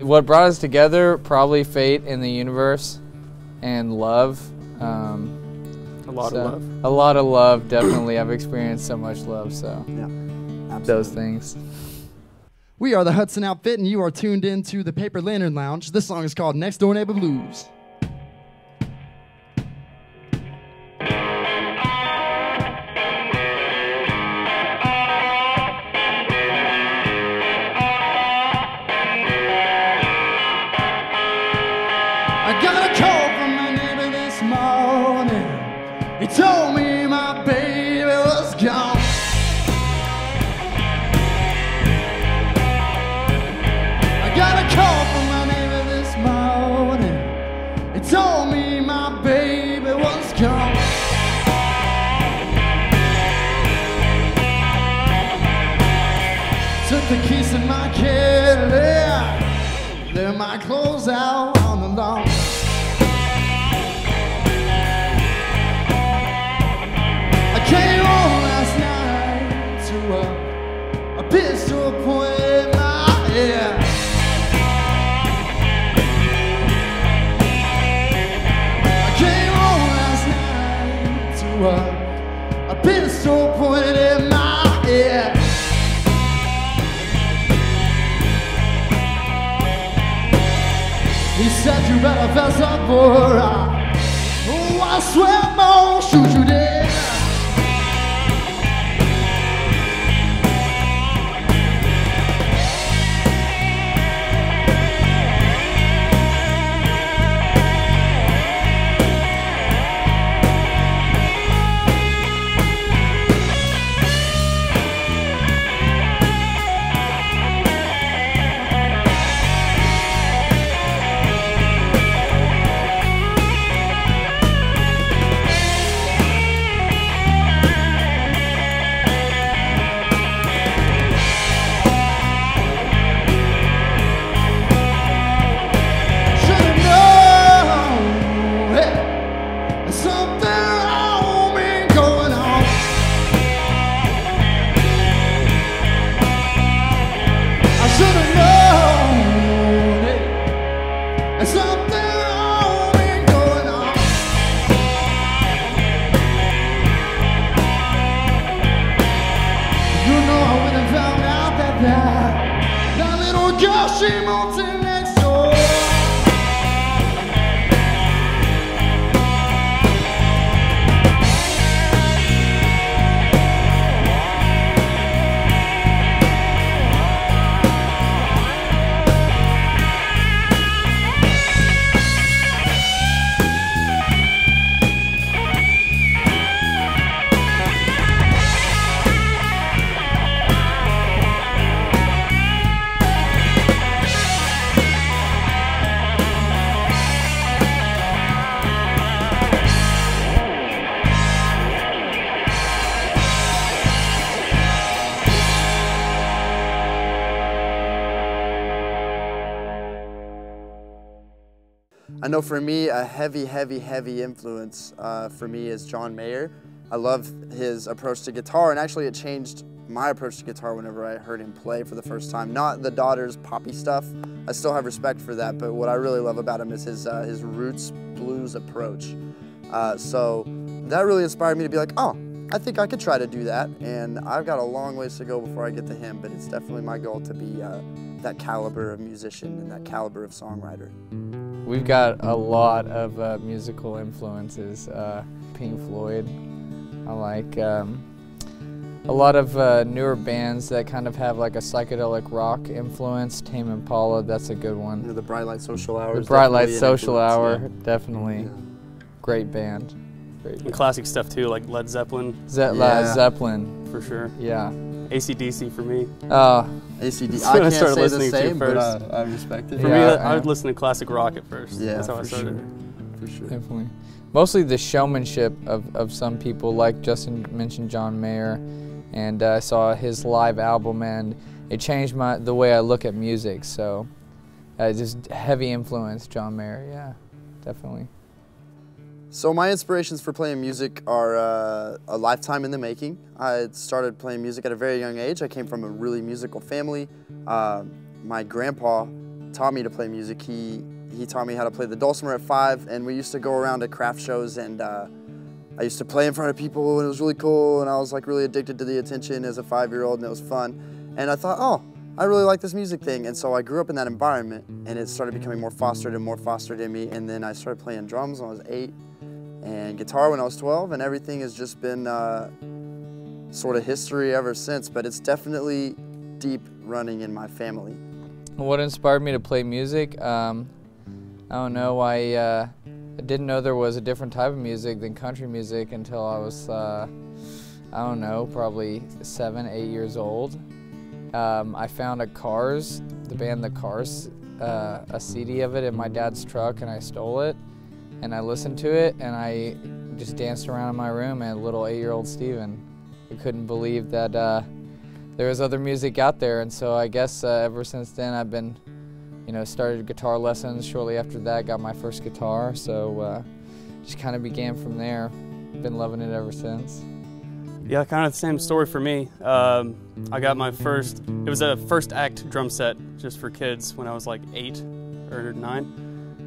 What brought us together, probably fate in the universe and love. Um, a lot so, of love. A lot of love, definitely. I've experienced so much love, so Yeah, absolutely. those things. We are the Hudson Outfit, and you are tuned in to the Paper Lantern Lounge. This song is called Next Door Neighbor Blues. You better fess up or I, oh, I swear I'm gonna shoot you dead. I know for me, a heavy, heavy, heavy influence uh, for me is John Mayer. I love his approach to guitar, and actually, it changed my approach to guitar whenever I heard him play for the first time. Not the Daughters poppy stuff. I still have respect for that, but what I really love about him is his uh, his roots blues approach. Uh, so that really inspired me to be like, oh, I think I could try to do that. And I've got a long ways to go before I get to him, but it's definitely my goal to be uh, that caliber of musician and that caliber of songwriter. We've got a lot of uh, musical influences. Uh, Pink Floyd. I like um, a lot of uh, newer bands that kind of have like a psychedelic rock influence. Tame Impala, that's a good You know, one. the Bright Light Social Hour. The Bright Light Social Hour, yeah. definitely Yeah. great band. Great And band. classic stuff too, like Led Zeppelin Ze- uh, Yeah. Zeppelin, for sure. yeah. ACDC for me. Oh, ACD. That's I can't started say the listening to same, but. I, I respect it. For Yeah, me, I I would listen to classic rock at first. Yeah, That's how I for started. sure. For sure. Definitely. Mostly the showmanship of, of some people, like Justin mentioned John Mayer, and uh, I saw his live album, and it changed my the way I look at music. So, uh, just heavy influence, John Mayer. Yeah, definitely. So my inspirations for playing music are uh, a lifetime in the making. I started playing music at a very young age. I came from a really musical family. Uh, my grandpa taught me to play music. He he taught me how to play the dulcimer at five, and we used to go around to craft shows and. Uh, I used to play in front of people and it was really cool and I was like really addicted to the attention as a five-year-old and it was fun. And I thought, oh, I really like this music thing. And so I grew up in that environment and it started becoming more fostered and more fostered in me. And then I started playing drums when I was eight and guitar when I was 12 and everything has just been uh, sort of history ever since. But it's definitely deep running in my family. What inspired me to play music? Um, I don't know. I, uh, I didn't know there was a different type of music than country music until I was, uh, I don't know, probably seven, eight years old. Um, I found a Cars, the band The Cars, uh, a CD of it in my dad's truck, and I stole it. And I listened to it, and I just danced around in my room and little eight-year-old Stephen. I couldn't believe that uh, there was other music out there, and so I guess uh, ever since then I've been, you know, started guitar lessons. Shortly after that, got my first guitar, so uh, just kind of began from there. Been loving it ever since. Yeah, kind of the same story for me. Um, I got my first, it was a first act drum set just for kids when I was like eight or nine.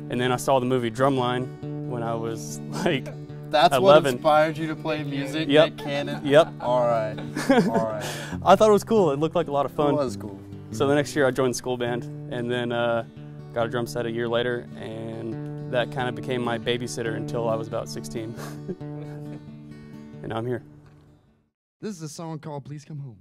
And then I saw the movie Drumline when I was like, That's 11. what inspired you to play music, Yep. Nick Cannon? Yep. All right. All right. I thought it was cool. It looked like a lot of It fun. was cool. So the next year I joined the school band and then uh, got a drum set a year later and that kind of became my babysitter until I was about 16. and now I'm here. This is a song called Please Come Home.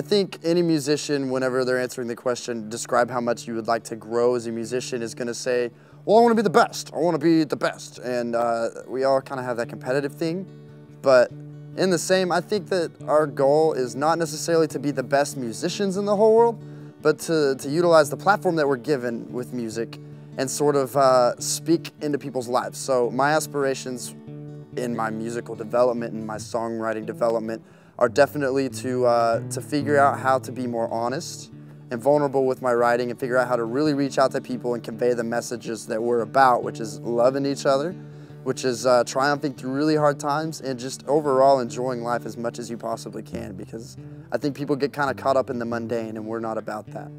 I think any musician, whenever they're answering the question, describe how much you would like to grow as a musician, is going to say, Well, I want to be the best. I want to be the best. And uh, we all kind of have that competitive thing. But in the same, I think that our goal is not necessarily to be the best musicians in the whole world, but to, to utilize the platform that we're given with music and sort of uh, speak into people's lives. So, my aspirations in my musical development and my songwriting development are definitely to uh, to figure out how to be more honest and vulnerable with my writing and figure out how to really reach out to people and convey the messages that we're about, which is loving each other, which is uh, triumphing through really hard times and just overall enjoying life as much as you possibly can because I think people get kind of caught up in the mundane and we're not about that.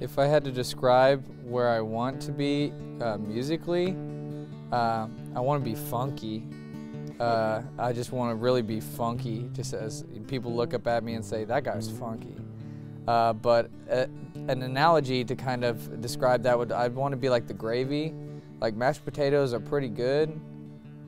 If I had to describe where I want to be uh, musically, uh, I want to be funky. Uh, I just want to really be funky, just as people look up at me and say, that guy's funky. Uh, but uh, an analogy to kind of describe that would, I'd want to be like the gravy. Like mashed potatoes are pretty good,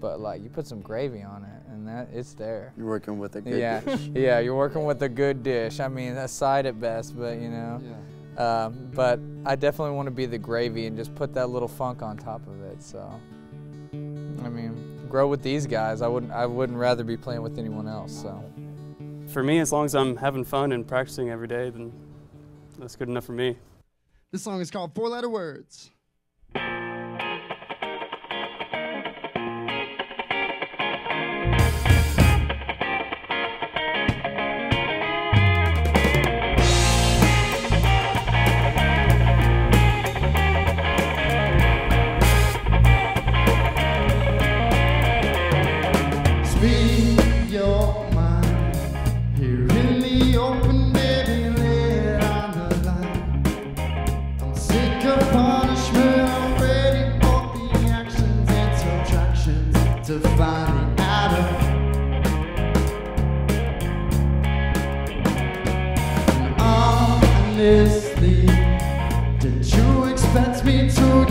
but like you put some gravy on it and that it's there. You're working with a good yeah, dish. yeah, you're working with a good dish. I mean, a side at best, but you know. Yeah. Um, but I definitely want to be the gravy and just put that little funk on top of it. So, I mean, grow with these guys. I wouldn't. I wouldn't rather be playing with anyone else. So, For me, as long as I'm having fun and practicing every day, then that's good enough for me. This song is called Four Letter Words.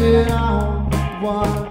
To on one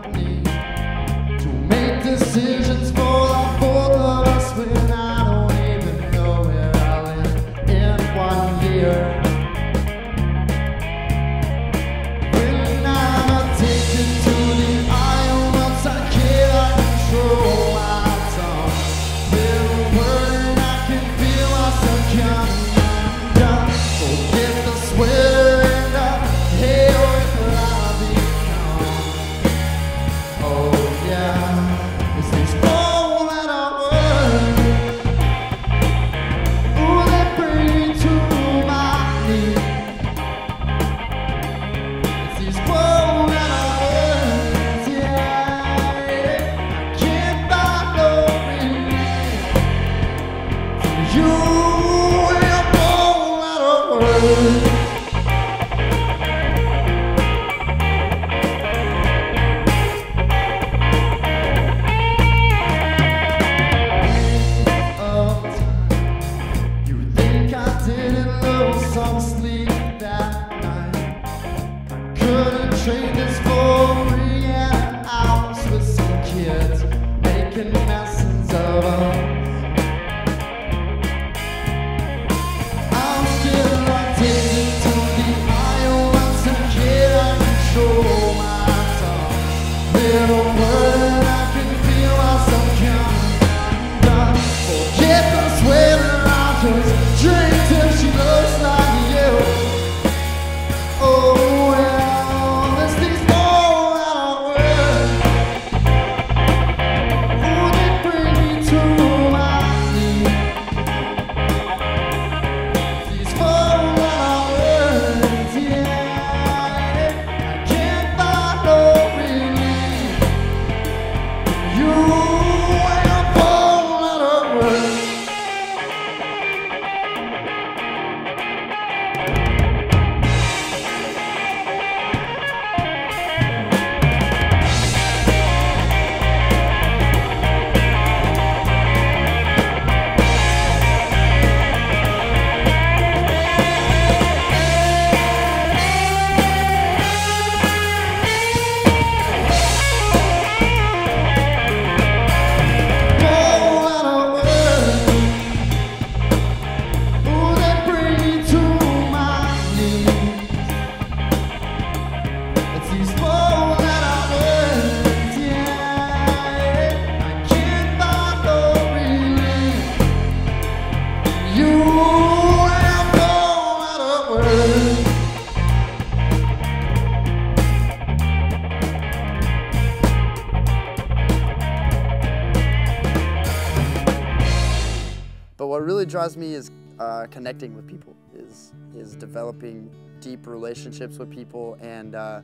drives me is uh, connecting with people, is is developing deep relationships with people, and uh,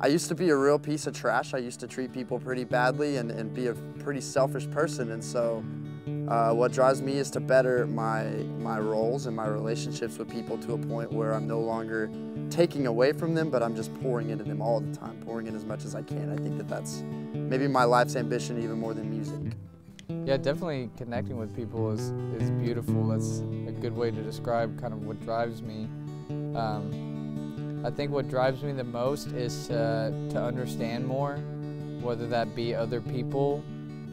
I used to be a real piece of trash. I used to treat people pretty badly and, and be a pretty selfish person. And so uh, what drives me is to better my, my roles and my relationships with people to a point where I'm no longer taking away from them, but I'm just pouring into them all the time, pouring in as much as I can. I think that that's maybe my life's ambition even more than music. Yeah, definitely connecting with people is, is beautiful. That's a good way to describe kind of what drives me. Um, I think what drives me the most is to, to understand more, whether that be other people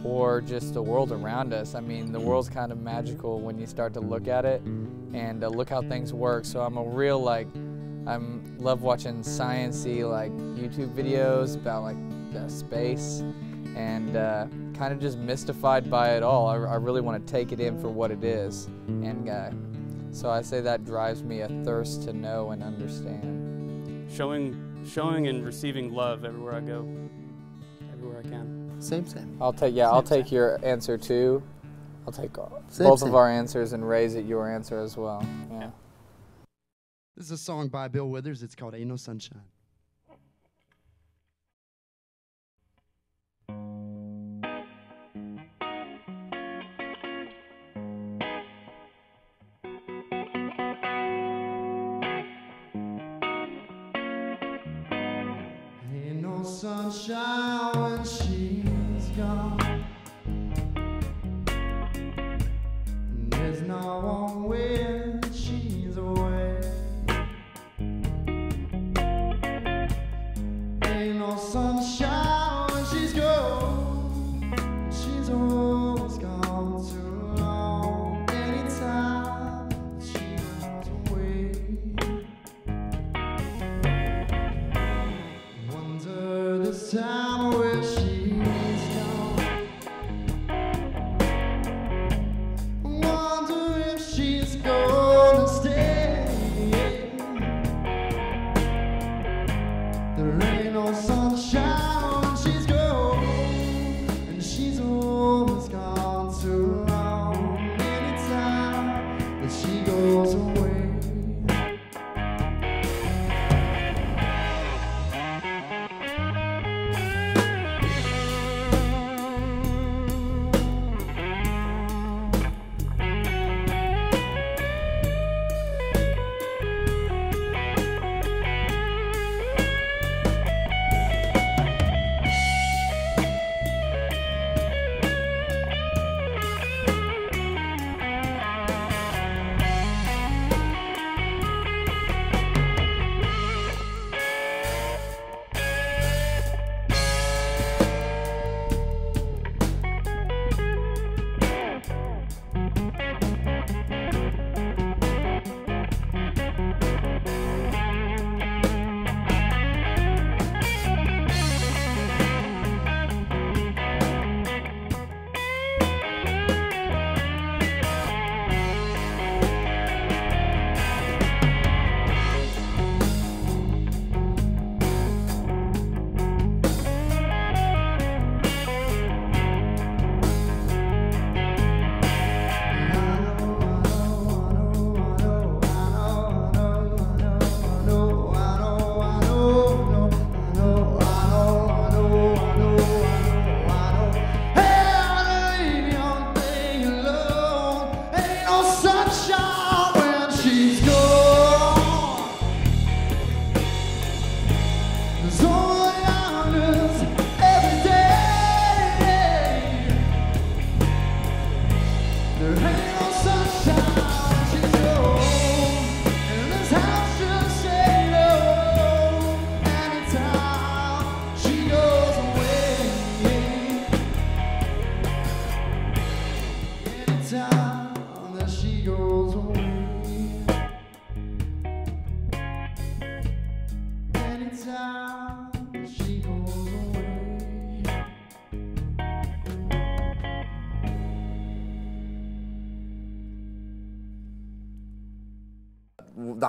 or just the world around us. I mean, the world's kind of magical when you start to look at it and uh, look how things work. So I'm a real like, I'm love watching sciency like YouTube videos about like uh, space and uh, kind of just mystified by it all. I, I really want to take it in for what it is. And uh, so I say that drives me a thirst to know and understand. Showing, showing and receiving love everywhere I go, everywhere I can. Same, same. I'll take yeah, I'll take your answer too. I'll take Same, both same. of our answers and raise it your answer as well. Yeah. This is a song by Bill Withers. It's called Ain't No Sunshine.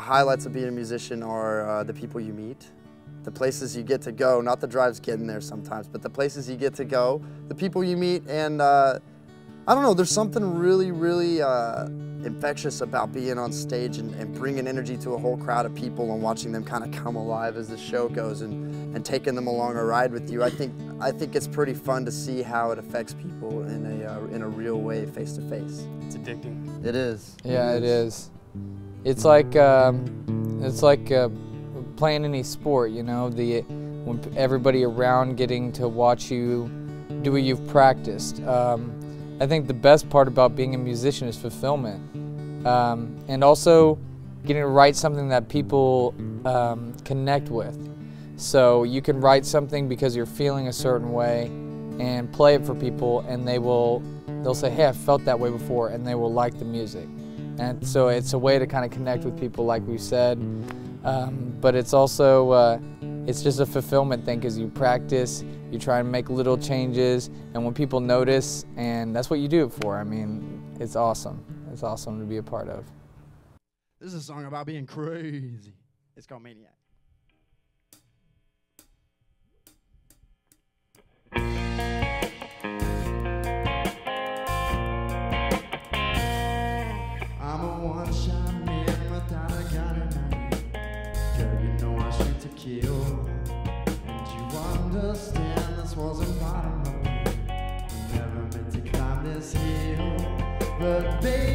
Highlights of being a musician are uh, the people you meet, the places you get to go, not the drives getting there sometimes, but the places you get to go, the people you meet, and uh, I don't know, there's something really, really uh, infectious about being on stage and, and bringing energy to a whole crowd of people and watching them kind of come alive as the show goes and, and taking them along a ride with you. I think I think it's pretty fun to see how it affects people in a uh, in a real way, face to face. It's addicting. It is. Yeah, it is. It's like um, it's like uh, playing any sport. You know, the when everybody around getting to watch you do what you've practiced. Um, I think the best part about being a musician is fulfillment, um, and also getting to write something that people um, connect with. So you can write something because you're feeling a certain way, and play it for people, and they will they'll say, "Hey, I felt that way before," and they will like the music. And so it's a way to kind of connect with people, like we said. Um, but it's also uh, it's just a fulfillment thing because you practice, you try and make little changes, and when people notice, and that's what you do it for. I mean, it's awesome. It's awesome to be a part of. This is a song about being crazy. It's called Maniac. Part of my plan. Never meant to climb this hill. But baby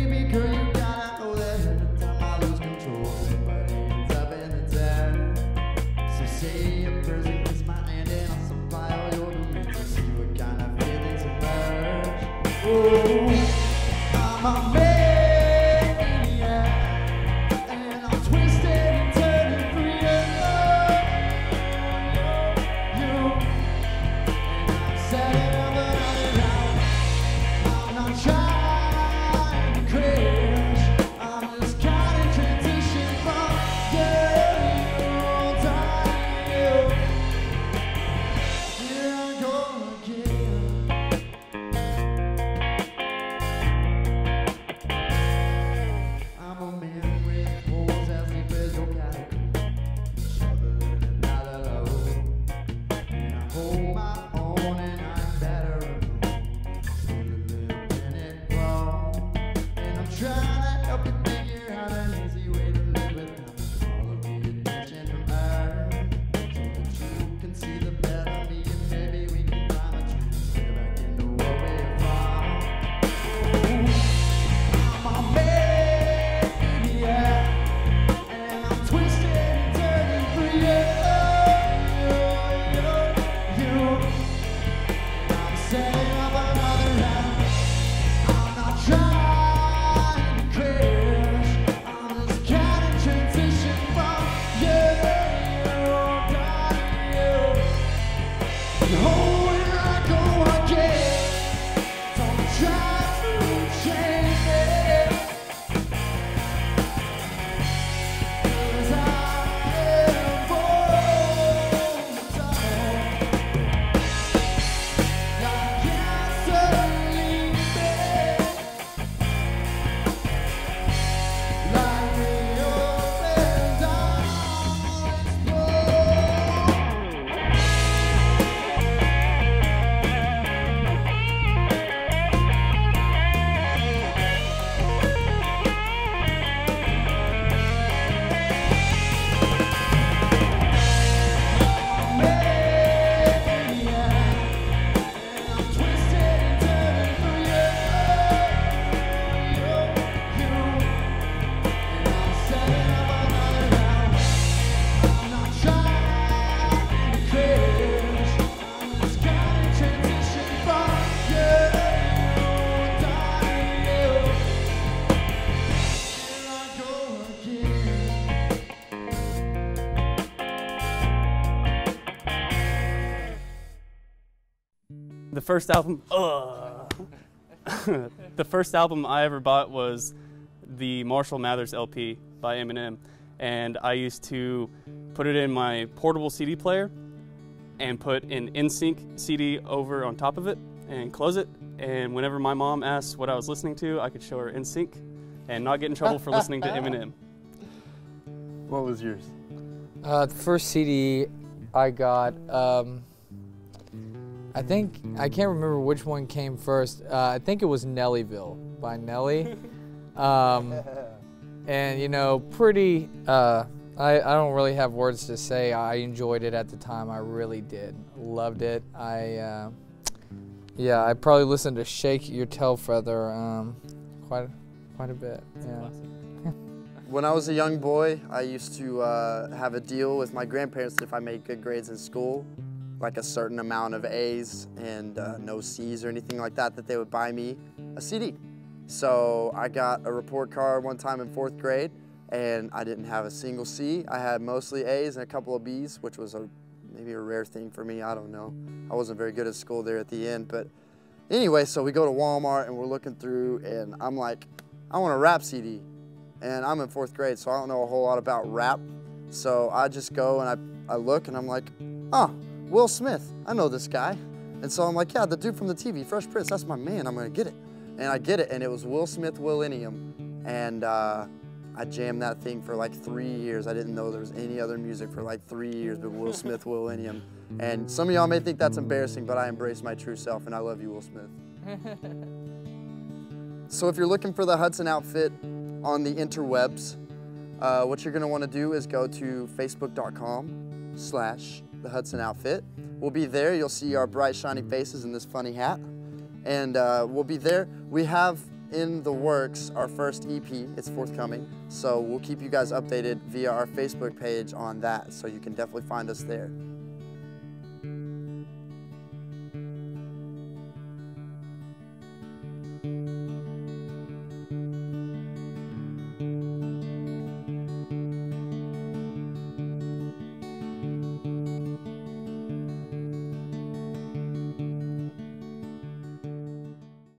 first album, ugh. the first album I ever bought was the Marshall Mathers LP by Eminem, and I used to put it in my portable CD player and put an NSYNC CD over on top of it and close it. And whenever my mom asked what I was listening to, I could show her NSYNC and not get in trouble for listening to Eminem. What was yours? Uh, the first CD I got, um, I think I can't remember which one came first. Uh, I think it was Nellyville by Nelly. Um, and you know, pretty. Uh, I, I don't really have words to say. I enjoyed it at the time. I really did. Loved it. I uh, yeah. I probably listened to "Shake Your Tail Feather" um, quite quite a bit. Yeah. When I was a young boy, I used to uh, have a deal with my grandparents if I made good grades in school, like a certain amount of A's and uh, no C's or anything like that, that they would buy me a CD. So I got a report card one time in fourth grade and I didn't have a single C. I had mostly A's and a couple of B's, which was a maybe a rare thing for me. I don't know. I wasn't very good at school there at the end, but anyway, so we go to Walmart and we're looking through, and I'm like, I want a rap CD, and I'm in fourth grade, so I don't know a whole lot about rap. So I just go and I, I look and I'm like, oh, Will Smith, I know this guy. And so I'm like, yeah, the dude from the TV, Fresh Prince, that's my man, I'm gonna get it. And I get it, and it was Will Smith Willennium. And uh, I jammed that thing for like three years. I didn't know there was any other music for like three years but Will Smith Willennium. And some of y'all may think that's embarrassing, but I embrace my true self, and I love you, Will Smith. so if you're looking for the Hudson outfit on the interwebs, uh, what you're gonna wanna do is go to facebook.com slash the Hudson outfit. We'll be there, you'll see our bright shiny faces in this funny hat. And uh, we'll be there. We have in the works our first EP, it's forthcoming. So we'll keep you guys updated via our Facebook page on that, so you can definitely find us there.